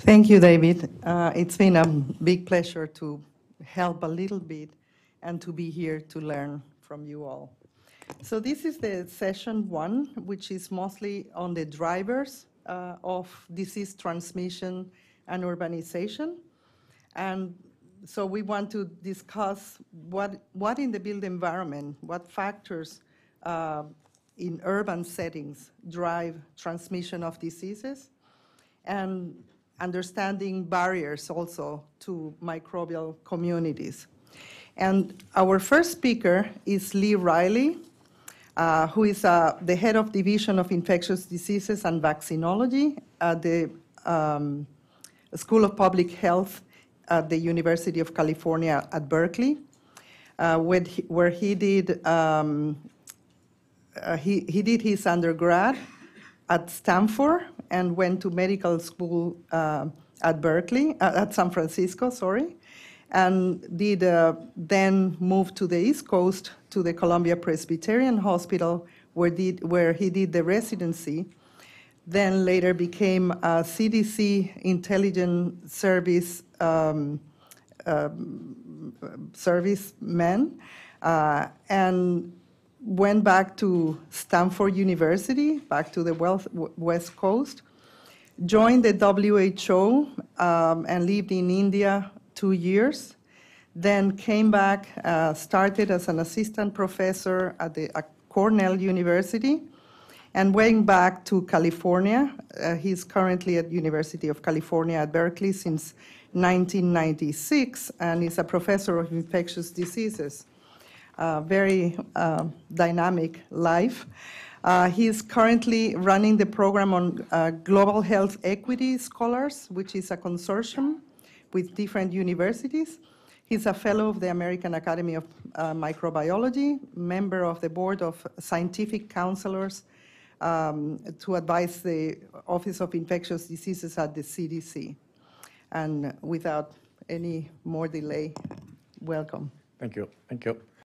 Thank you, David. Uh, It's been a big pleasure to help a little bit and to be here to learn from you all. So this is the session one, which is mostly on the drivers uh, of disease transmission and urbanization. And so we want to discuss what, what in the built environment, what factors uh, in urban settings drive transmission of diseases, and understanding barriers also to microbial communities. And our first speaker is Lee Riley, uh, who is uh, the head of Division of Infectious Diseases and Vaccinology at the um, School of Public Health at the University of California at Berkeley, uh, where, he, where he did um, uh, he, he did his undergrad at Stanford and went to medical school uh, at Berkeley, uh, at San Francisco, sorry, and did uh, then move to the East Coast to the Columbia Presbyterian Hospital, where, did, where he did the residency. Then later became a CDC Intelligence Service um, um, serviceman, uh, and went back to Stanford University, back to the West Coast, joined the WHO um, and lived in India two years, then came back, uh, started as an assistant professor at, the, at Cornell University, and went back to California. Uh, he's currently at University of California at Berkeley since 1996, and is a professor of infectious diseases very uh, dynamic life. Uh, he is currently running the program on uh, Global Health Equity Scholars, which is a consortium with different universities. He's a fellow of the American Academy of uh, Microbiology, member of the board of scientific counselors um, to advise the Office of Infectious Diseases at the CDC. And without any more delay, welcome. Thank you. Thank you.